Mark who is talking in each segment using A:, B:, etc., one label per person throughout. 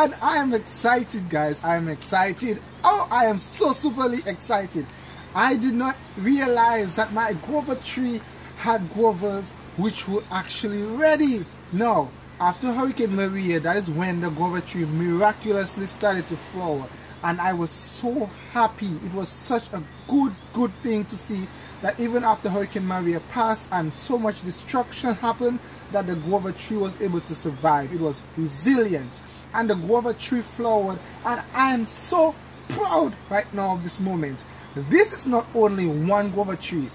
A: and I am excited, guys. I am excited. Oh, I am so superly excited. I did not realize that my guava tree had guavas which were actually ready. No, after Hurricane Maria, that is when the guava tree miraculously started to flower. And I was so happy. It was such a good, good thing to see that even after Hurricane Maria passed and so much destruction happened, that the guava tree was able to survive. It was resilient. And the guava tree flowered. And I am so proud right now of this moment. This is not only one guava tree.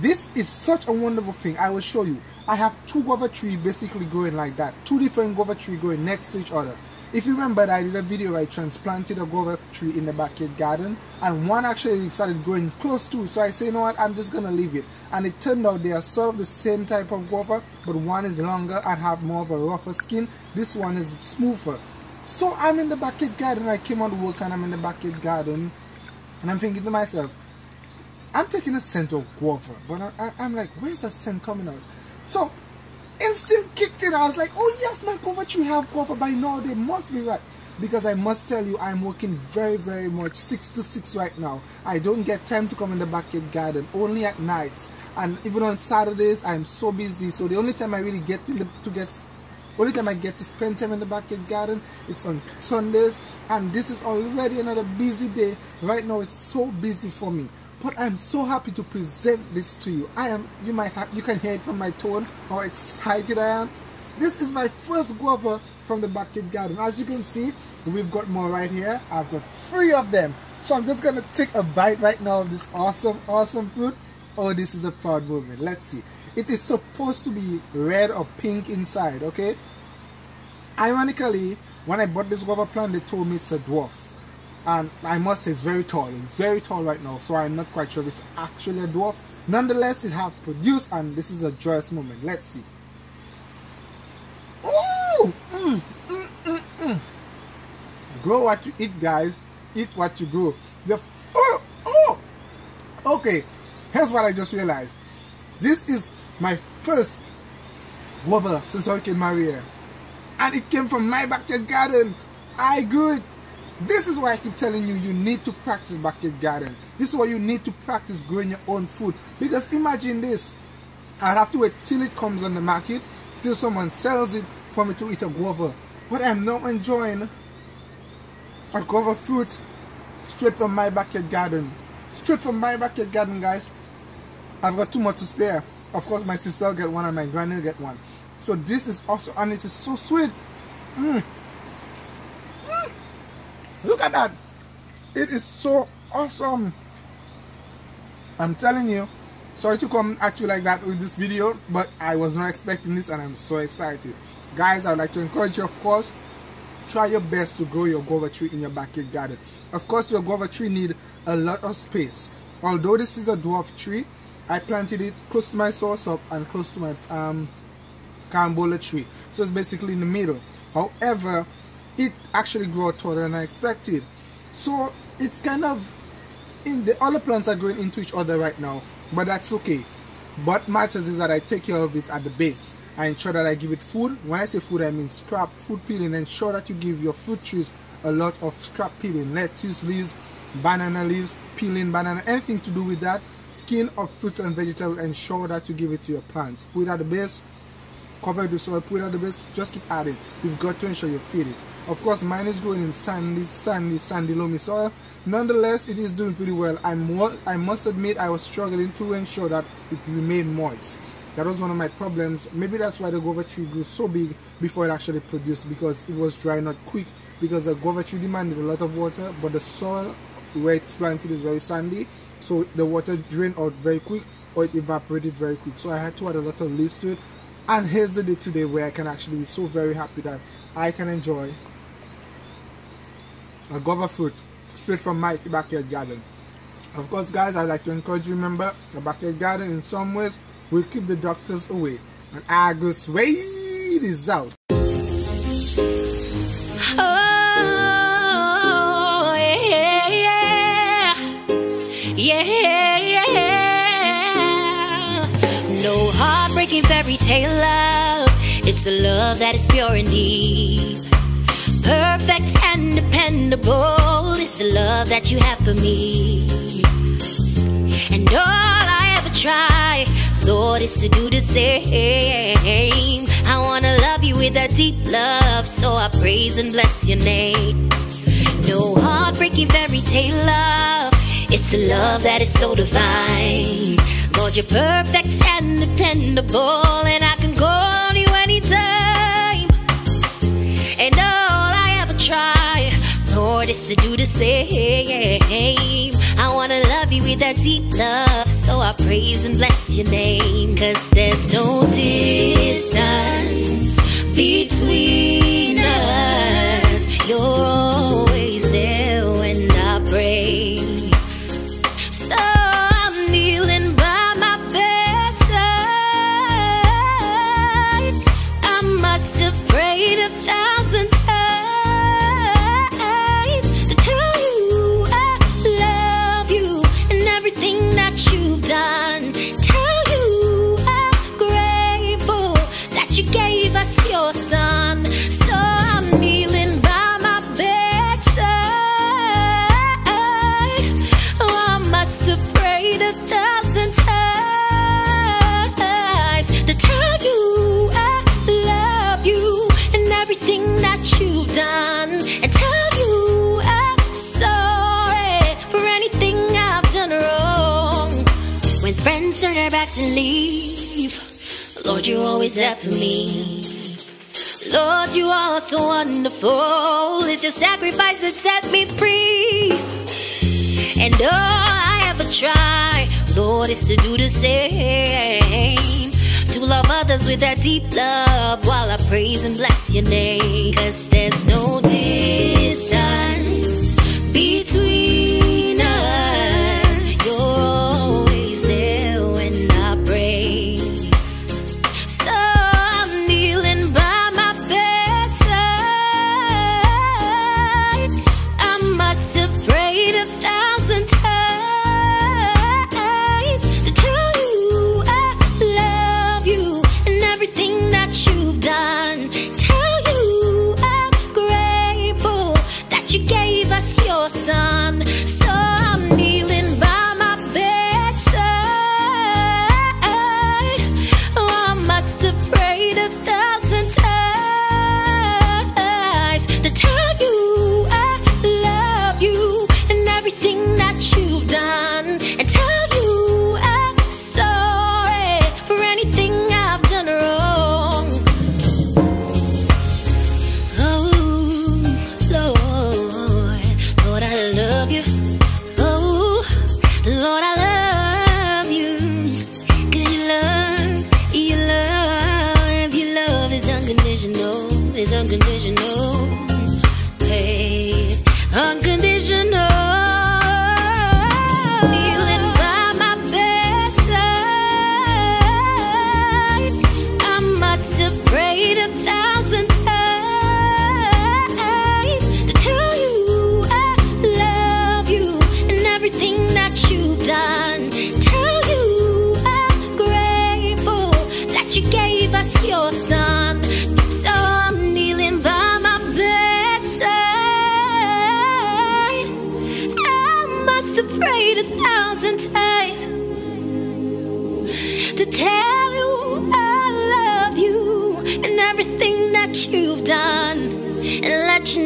A: This is such a wonderful thing. I will show you. I have two guava trees basically growing like that. Two different guava trees growing next to each other. If you remember I did a video where I transplanted a guava tree in the backyard garden and one actually started growing close to so I say you know what I'm just gonna leave it and it turned out they are sort of the same type of guava but one is longer and have more of a rougher skin this one is smoother so I'm in the backyard garden I came out to work and I'm in the backyard garden and I'm thinking to myself I'm taking a scent of guava but I, am like where's that scent coming out so instinct kicked in. I was like, oh yes, my guava tree have guava by now. They must be right. Because I must tell you, I'm working very, very much 6 to 6 right now. I don't get time to come in the backyard garden, only at nights. And even on Saturdays, I'm so busy. So the only time I really get the, to get, only time I get to spend time in the backyard garden, it's on Sundays. And this is already another busy day. Right now, it's so busy for me but I'm so happy to present this to you. I am, you might have, you can hear it from my tone, how excited I am. This is my first guava from the backyard garden. As you can see, we've got more right here. I've got three of them. So I'm just gonna take a bite right now of this awesome, awesome fruit. Oh, this is a proud moment. Let's see. It is supposed to be red or pink inside, okay? Ironically, when I bought this guava plant, they told me it's a dwarf. And I must say it's very tall. It's very tall right now so I'm not quite sure if it's actually a dwarf. Nonetheless it has produced and this is a joyous moment. Let's see. Ooh, mm, mm, mm, mm. grow what you eat guys. Eat what you grow. The oh, oh! Okay here's what I just realized this is my first guava since Hurricane Maria and it came from my backyard garden I grew it this is why I keep telling you, you need to practice backyard garden. This is why you need to practice growing your own food. Because imagine this, I'd have to wait till it comes on the market, till someone sells it for me to eat a guava. But I'm now enjoying a guava fruit straight from my backyard garden. Straight from my backyard garden, guys. I've got too much to spare. Of course, my sister will get one and my granny will get one. So this is also, and it is so sweet. Mmm. Look at that. It is so awesome. I'm telling you, sorry to come at you like that with this video, but I was not expecting this and I'm so excited. Guys, I'd like to encourage you, of course, try your best to grow your guava tree in your backyard garden. Of course, your guava tree need a lot of space. Although this is a dwarf tree, I planted it close to my soursop and close to my um, carambola tree. So it's basically in the middle. However, it actually grew taller than I expected. So it's kind of in the other plants are growing into each other right now, but that's okay. What matters is that I take care of it at the base. I ensure that I give it food. When I say food, I mean scrap, food peeling. Ensure that you give your fruit trees a lot of scrap peeling, lettuce leaves, banana leaves, peeling banana, anything to do with that. Skin of fruits and vegetables, ensure that you give it to your plants. Put it at the base, cover the soil, put it at the base, just keep adding. You've got to ensure you feed it. Of course, mine is growing in sandy, sandy, sandy loamy soil. Nonetheless, it is doing pretty well. I'm I must admit I was struggling to ensure that it remained moist. That was one of my problems. Maybe that's why the guava tree grew so big before it actually produced because it was dry not quick because the guava tree demanded a lot of water but the soil where it's planted is very sandy so the water drained out very quick or it evaporated very quick so I had to add a lot of leaves to it and here's the day today where I can actually be so very happy that I can enjoy a guava fruit straight from my backyard garden. Of course, guys, I'd like to encourage you remember the backyard garden in some ways will keep the doctors away. AgroSuede is out.
B: Heartbreaking fairy tale love. It's a love that is pure and deep perfect and dependable is the love that you have for me. And all I ever try, Lord, is to do the same. I wanna love you with a deep love, so I praise and bless your name. No heartbreaking fairy tale love, it's a love that is so divine. Lord, you're perfect and dependable, and I can call you anytime. And all I ever try, Lord, is to do the same. I wanna love you with that deep love, so I praise and bless your name. Cause there's no distance between us. You're always and leave, Lord, you're always there for me. Lord, you are so wonderful. It's your sacrifice that set me free. And all I ever try, Lord, is to do the same. To love others with that deep love while I praise and bless your name. Cause there's no distance between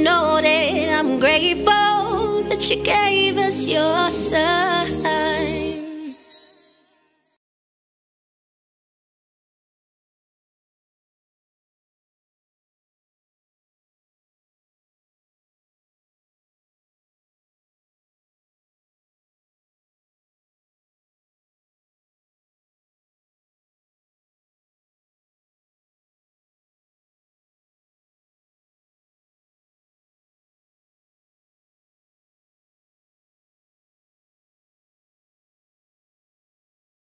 B: know that I'm grateful that you gave us your son.